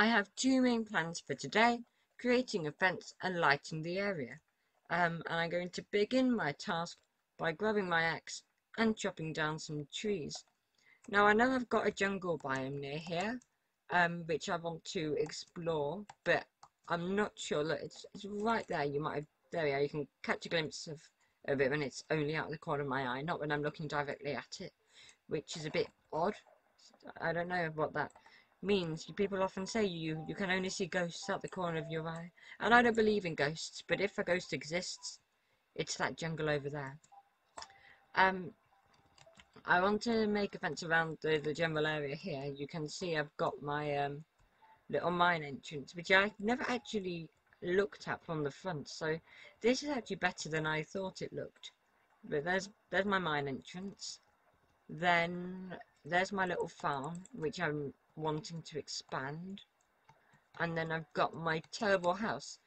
I have two main plans for today, creating a fence and lighting the area. Um, and I'm going to begin my task by grabbing my axe and chopping down some trees. Now I know I've got a jungle biome near here, um, which I want to explore, but I'm not sure. Look, it's, it's right there. You might have, there we are. You can catch a glimpse of, of it when it's only out of the corner of my eye, not when I'm looking directly at it, which is a bit odd. I don't know what that means. People often say you you can only see ghosts out the corner of your eye, and I don't believe in ghosts. But if a ghost exists, it's that jungle over there. Um, I want to make a fence around the, the general area here. You can see I've got my um, little mine entrance, which I never actually looked at from the front. So this is actually better than I thought it looked. But there's there's my mine entrance. Then there's my little farm, which I'm wanting to expand. And then I've got my terrible house.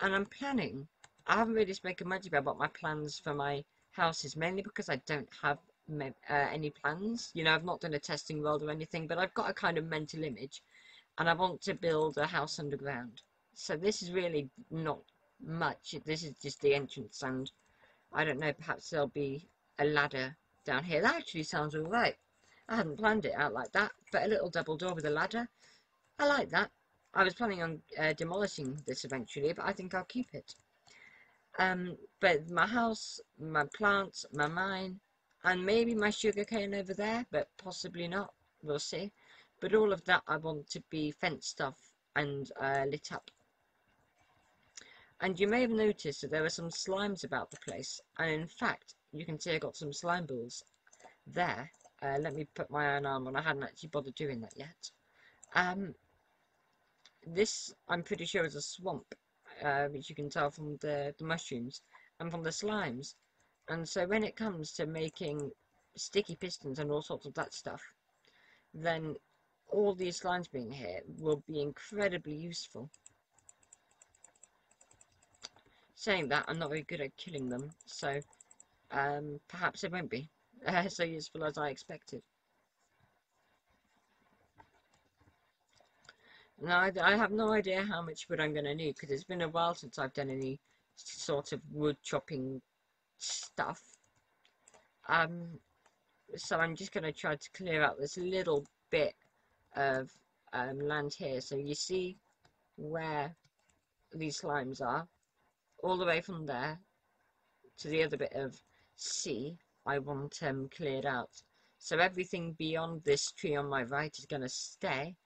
And I'm planning. I haven't really spoken much about what my plans for my house is, mainly because I don't have uh, any plans. You know, I've not done a testing world or anything, but I've got a kind of mental image. And I want to build a house underground. So this is really not much. This is just the entrance and I don't know, perhaps there'll be a ladder down here. That actually sounds alright. I hadn't planned it out like that, but a little double door with a ladder. I like that. I was planning on uh, demolishing this eventually, but I think I'll keep it. Um, but my house, my plants, my mine, and maybe my sugarcane over there, but possibly not. We'll see. But all of that I want to be fenced off and uh, lit up. And you may have noticed that there were some slimes about the place, and in fact, you can see I got some slime balls there. Uh, let me put my own arm on, I hadn't actually bothered doing that yet. Um, this, I'm pretty sure, is a swamp, uh, which you can tell from the, the mushrooms and from the slimes. And so when it comes to making sticky pistons and all sorts of that stuff, then all these slimes being here will be incredibly useful. Saying that, I'm not very good at killing them, so um, perhaps it won't be so useful as I expected. Now, I, I have no idea how much wood I'm going to need, because it's been a while since I've done any sort of wood chopping stuff. Um, so I'm just going to try to clear out this little bit of um, land here. So you see where these slimes are, all the way from there to the other bit of sea I want um, cleared out. So everything beyond this tree on my right is going to stay,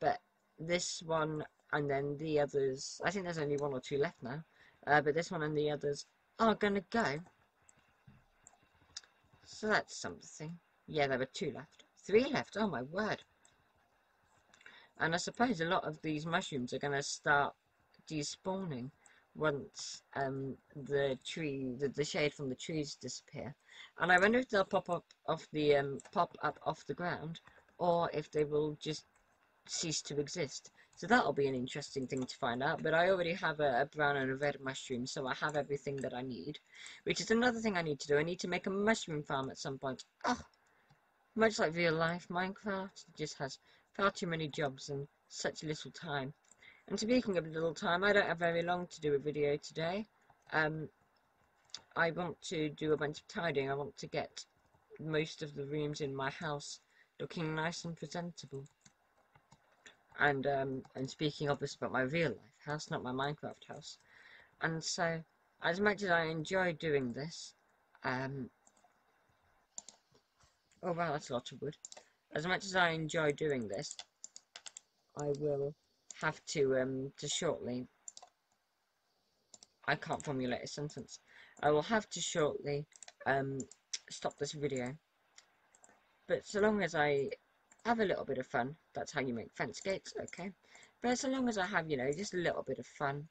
but this one and then the others, I think there's only one or two left now, uh, but this one and the others are going to go. So that's something. Yeah, there were two left. Three left, oh my word. And I suppose a lot of these mushrooms are going to start despawning once um, the tree, the, the shade from the trees disappear. And I wonder if they'll pop up off the um, pop up off the ground, or if they will just cease to exist. So that'll be an interesting thing to find out. But I already have a, a, brown and a red mushroom, so I have everything that I need. Which is another thing I need to do. I need to make a mushroom farm at some point. Oh, much like real life, Minecraft just has far too many jobs and such little time. And speaking of little time, I don't have very long to do a video today. Um, I want to do a bunch of tidying. I want to get most of the rooms in my house looking nice and presentable. And um, and speaking obviously about my real life house, not my Minecraft house. And so, as much as I enjoy doing this, um, oh wow, that's a lot of wood. As much as I enjoy doing this, I will have to um to shortly I can't formulate a sentence. I will have to shortly um stop this video. But so long as I have a little bit of fun, that's how you make fence gates, okay? But so long as I have, you know, just a little bit of fun,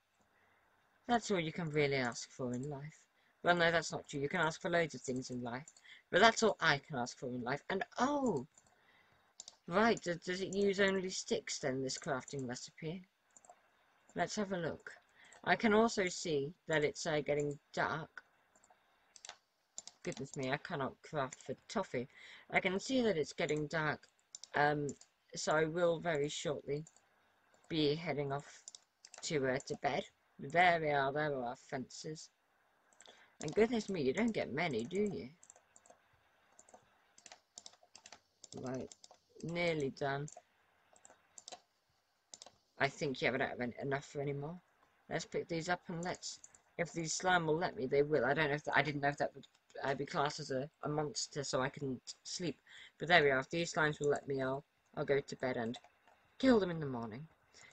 that's all you can really ask for in life. Well, no, that's not true. You can ask for loads of things in life. But that's all I can ask for in life. And, oh, Right, does, it use only sticks then, this crafting recipe? Let's have a look. I can also see that it's uh, getting dark. Goodness me, I cannot craft for toffee. I can see that it's getting dark, um, so I will very shortly be heading off to uh, to bed. There we are, there are our fences. And goodness me, you don't get many, do you? Right, nearly done. I think, yeah, we don't have enough for any more. Let's pick these up and let's, if these slime will let me, they will. I don't know if, I didn't know if that would uh, be classed as a, a monster so I can sleep. But there we are, if these slimes will let me, I'll, I'll go to bed and kill them in the morning.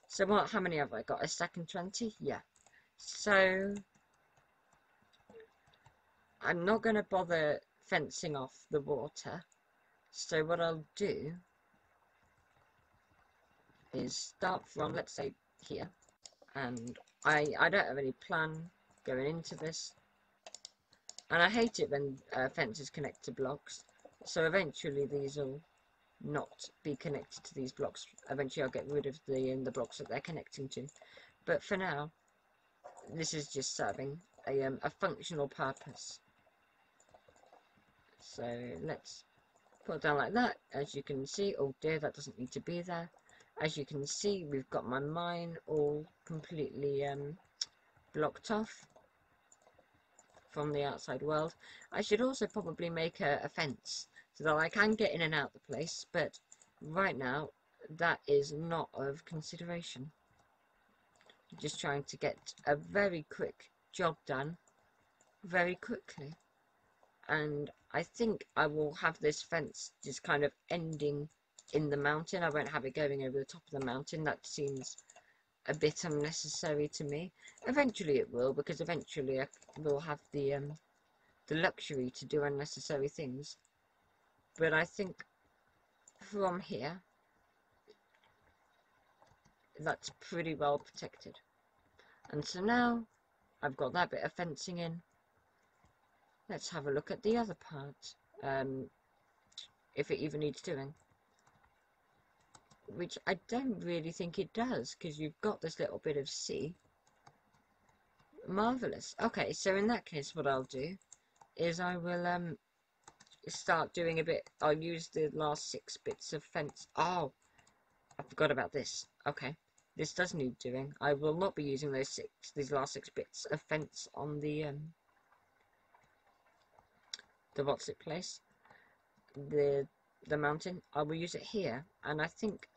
So what, how many have I got? A second 20? Yeah. So, I'm not going to bother fencing off the water. So what I'll do is start from, let's say, here. And I, I don't have any plan going into this. And I hate it when uh, fences connect to blocks. So eventually these will not be connected to these blocks. Eventually I'll get rid of the, um, the blocks that they're connecting to. But for now, this is just serving a, um, a functional purpose. So let's put it down like that. As you can see, oh dear, that doesn't need to be there. As you can see, we've got my mine all completely um, blocked off from the outside world. I should also probably make a, a fence so that I can get in and out the place, but right now that is not of consideration. Just trying to get a very quick job done very quickly. And I think I will have this fence just kind of ending in the mountain. I won't have it going over the top of the mountain. That seems a bit unnecessary to me. Eventually it will, because eventually I will have the um, the luxury to do unnecessary things. But I think from here, that's pretty well protected. And so now, I've got that bit of fencing in. Let's have a look at the other part, um, if it even needs doing which I don't really think it does, because you've got this little bit of sea. Marvellous. Okay, so in that case, what I'll do is I will um start doing a bit. I'll use the last six bits of fence. Oh, I forgot about this. Okay, this does need doing. I will not be using those six, these last six bits of fence on the um the what's it place, the the mountain. I will use it here, and I think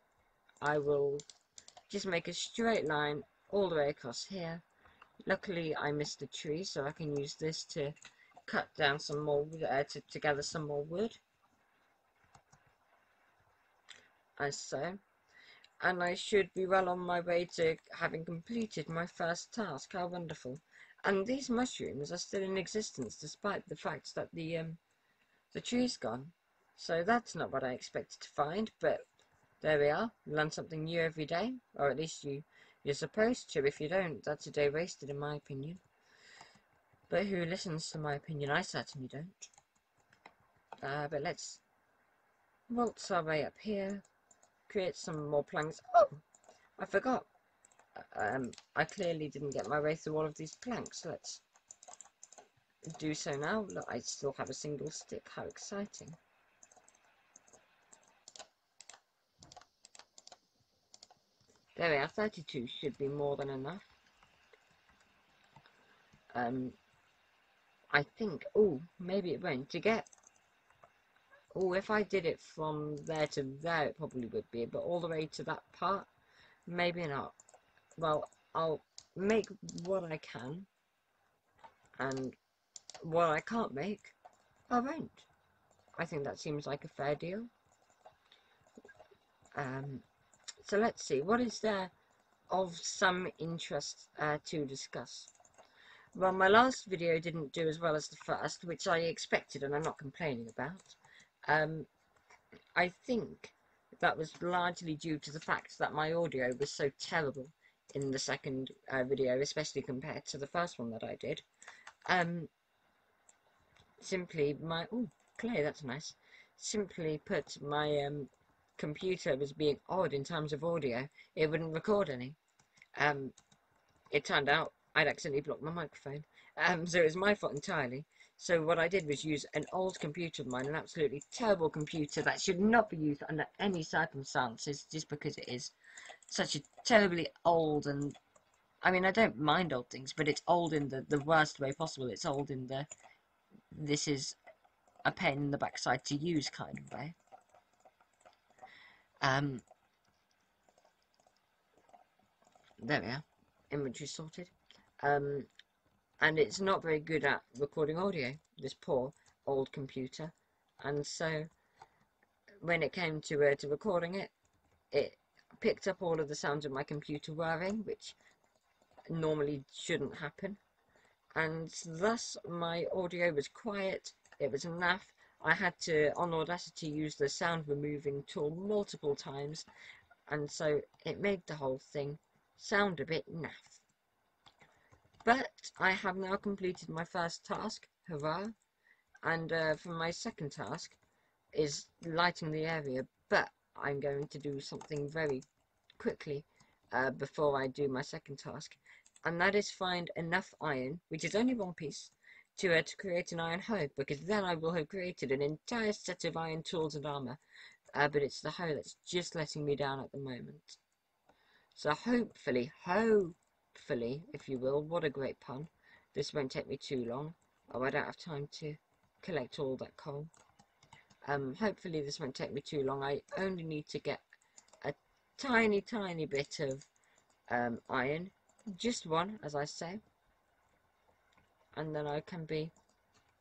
I will just make a straight line all the way across here. Luckily I missed a tree so I can use this to cut down some more, uh, to, to gather some more wood. As so. And I should be well on my way to having completed my first task. How wonderful. And these mushrooms are still in existence despite the fact that the um, the tree's gone. So that's not what I expected to find, but there we are. Learn something new every day, or at least you you're supposed to. If you don't, that's a day wasted, in my opinion. But who listens to my opinion? I certainly don't. Uh, but let's waltz our way up here. Create some more planks. Oh, I forgot. Um, I clearly didn't get my way through all of these planks. Let's do so now. Look, I still have a single stick. How exciting. There we are, 32 should be more than enough. Um, I think, oh, maybe it won't. To get, oh, if I did it from there to there, it probably would be, but all the way to that part, maybe not. Well, I'll make what I can, and what I can't make, I won't. I think that seems like a fair deal. Um, so let's see, what is there of some interest uh, to discuss? Well, my last video didn't do as well as the first, which I expected and I'm not complaining about. Um, I think that was largely due to the fact that my audio was so terrible in the second uh, video, especially compared to the first one that I did. Um, simply my... oh, clay, that's nice. Simply put, my um, computer was being odd in terms of audio, it wouldn't record any. Um, it turned out I'd accidentally blocked my microphone. Um, so it was my fault entirely. So what I did was use an old computer of mine, an absolutely terrible computer that should not be used under any circumstances, just because it is. such a terribly old and I mean I don't mind old things, but it's old in the the worst way possible. It's old in the this is a pain in the backside to use kind of way. Um, there we are, inventory sorted. Um, and it's not very good at recording audio, this poor old computer. And so, when it came to, uh, to recording it, it picked up all of the sounds of my computer whirring, which normally shouldn't happen. And thus, my audio was quiet, it was naff, I had to, on Audacity, use the sound removing tool multiple times, and so it made the whole thing sound a bit naff. But I have now completed my first task, hurrah, and uh, for my second task is lighting the area, but I'm going to do something very quickly uh, before I do my second task, and that is find enough iron, which is only one piece, to, uh, to create an iron hoe, because then I will have created an entire set of iron tools and armour. Uh, but it's the hoe that's just letting me down at the moment. So hopefully, hopefully, if you will, what a great pun, this won't take me too long. Oh, I don't have time to collect all that coal. Um, hopefully this won't take me too long. I only need to get a tiny, tiny bit of um, iron. Just one, as I say and then I can be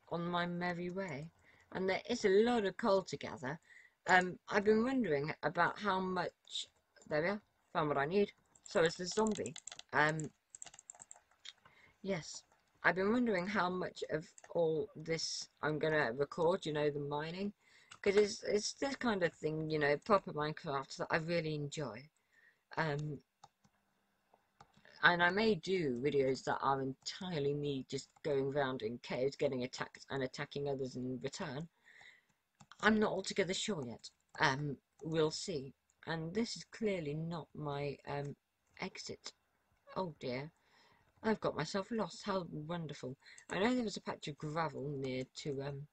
on my merry way. And there is a lot of coal to gather. Um, I've been wondering about how much... There we are. Found what I need. So it's the zombie. Um, yes. I've been wondering how much of all this I'm going to record, you know, the mining. Because it's, it's this kind of thing, you know, proper Minecraft that I really enjoy. Um, and I may do videos that are entirely me just going around in caves, getting attacked and attacking others in return. I'm not altogether sure yet. Um, we'll see. And this is clearly not my um, exit. Oh dear. I've got myself lost. How wonderful. I know there was a patch of gravel near to um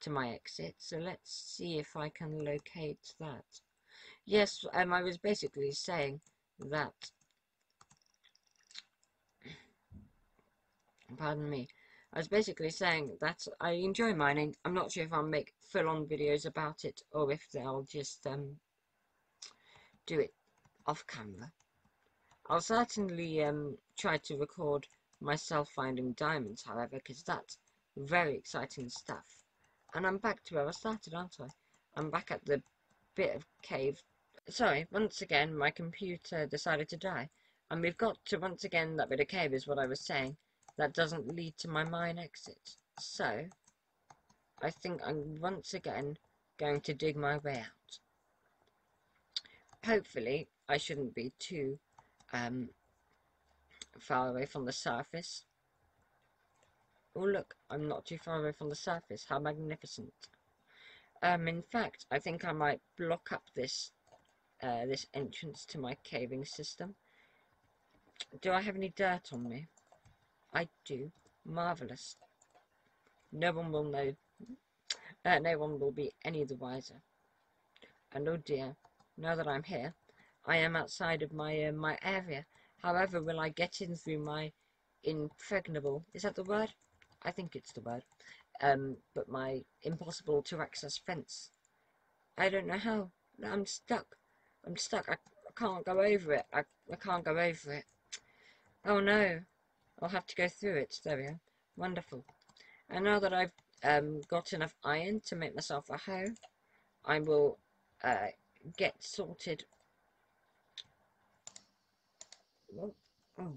to my exit, so let's see if I can locate that. Yes, um, I was basically saying that pardon me. I was basically saying that I enjoy mining. I'm not sure if I'll make full-on videos about it or if I'll just um, do it off camera. I'll certainly um, try to record myself finding diamonds, however, because that's very exciting stuff. And I'm back to where I started, aren't I? I'm back at the bit of cave. Sorry, once again, my computer decided to die. And we've got to, once again, that bit of cave is what I was saying that doesn't lead to my mine exit. So, I think I'm once again going to dig my way out. Hopefully, I shouldn't be too um, far away from the surface. Oh look, I'm not too far away from the surface. How magnificent. Um, in fact, I think I might block up this uh, this entrance to my caving system. Do I have any dirt on me? I do. Marvellous. No one will know. Uh, no one will be any the wiser. And oh dear, now that I'm here, I am outside of my uh, my area. However, will I get in through my impregnable? Is that the word? I think it's the word. Um, but my impossible to access fence. I don't know how. I'm stuck. I'm stuck. I, I can't go over it. I, I can't go over it. Oh no. I'll have to go through it. There we are. Wonderful. And now that I've um, got enough iron to make myself a hoe, I will uh, get sorted. Oh, oh,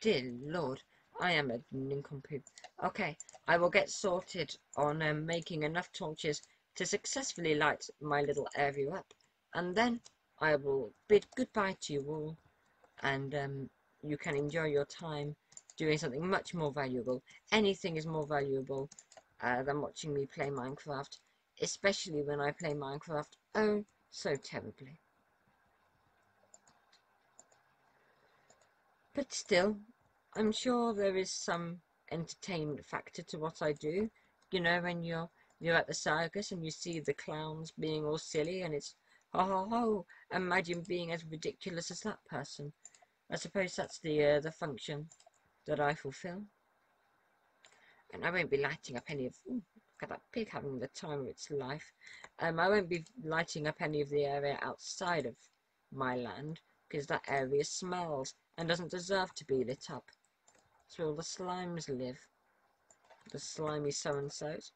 dear lord. I am a nincompoop. Okay, I will get sorted on um, making enough torches to successfully light my little area up. And then I will bid goodbye to you all. And um, you can enjoy your time doing something much more valuable. Anything is more valuable uh, than watching me play Minecraft, especially when I play Minecraft oh so terribly. But still, I'm sure there is some entertainment factor to what I do. You know, when you're you're at the circus and you see the clowns being all silly and it's Ho ho ho! Imagine being as ridiculous as that person. I suppose that's the uh, the function that I fulfill. And I won't be lighting up any of... Ooh, look at that pig having the time of its life. Um, I won't be lighting up any of the area outside of my land, because that area smells and doesn't deserve to be lit up. Where all the slimes live. The slimy so-and-sos.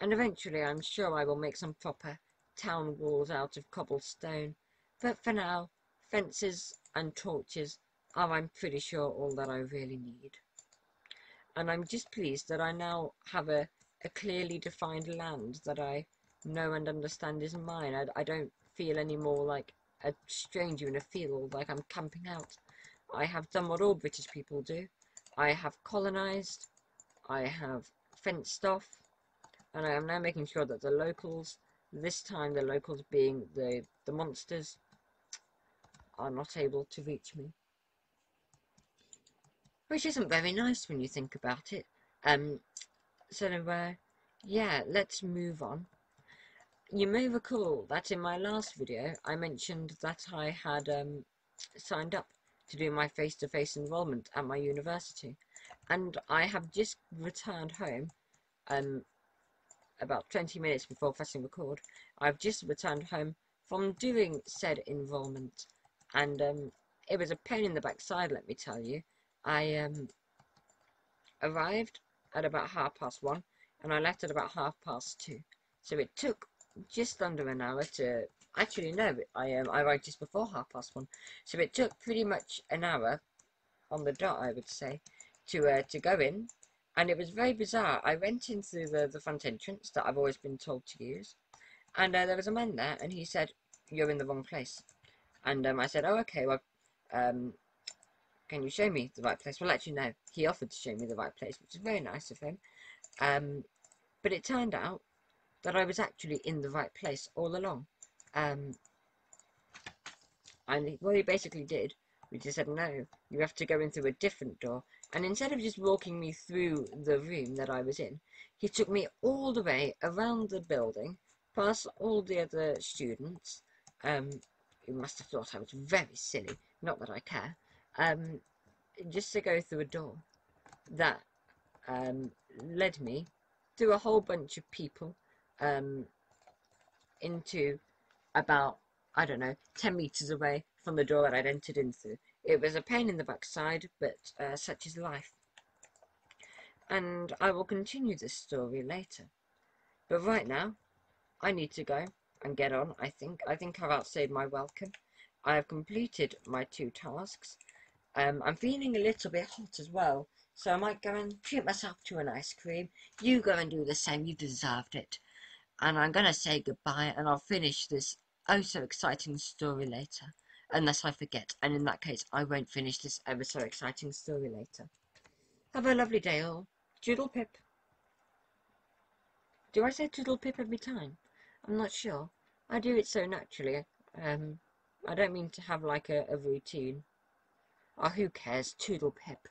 And eventually I'm sure I will make some proper town walls out of cobblestone. But for now, fences and torches are, I'm pretty sure, all that I really need. And I'm just pleased that I now have a, a clearly defined land that I know and understand is mine. I, I don't feel any more like a stranger in a field, like I'm camping out. I have done what all British people do. I have colonised, I have fenced off, and I am now making sure that the locals, this time the locals being the, the monsters, are not able to reach me. Which isn't very nice when you think about it. Um, so, uh, yeah, let's move on. You may recall that in my last video I mentioned that I had um, signed up to do my face-to-face -face enrollment at my university and I have just returned home um, about 20 minutes before pressing record. I've just returned home from doing said enrolment, and um, it was a pain in the backside let me tell you. I um, arrived at about half past one and I left at about half past two. So it took just under an hour to actually no I um I arrived just before half past one. So it took pretty much an hour on the dot I would say to uh, to go in. And it was very bizarre. I went into the the front entrance that I've always been told to use and uh, there was a man there and he said you're in the wrong place. And um, I said oh okay well um can you show me the right place well actually no he offered to show me the right place which is very nice of him um but it turned out that I was actually in the right place all along. Um, and what he basically did was he said, no, you have to go in through a different door. And instead of just walking me through the room that I was in, he took me all the way around the building, past all the other students. Um, you must have thought I was very silly, not that I care. Um, just to go through a door that um, led me through a whole bunch of people um, into about, I don't know, 10 metres away from the door that I'd entered into. It was a pain in the backside, but uh, such is life. And I will continue this story later. But right now, I need to go and get on, I think. I think I've outstayed my welcome. I have completed my two tasks. Um, I'm feeling a little bit hot as well, so I might go and treat myself to an ice cream. You go and do the same, you deserved it and I'm going to say goodbye and I'll finish this oh so exciting story later. Unless I forget, and in that case I won't finish this ever so exciting story later. Have a lovely day all. Doodle pip. Do I say toodle pip every time? I'm not sure. I do it so naturally. Um, I don't mean to have like a, a routine. Oh, who cares? Toodle pip.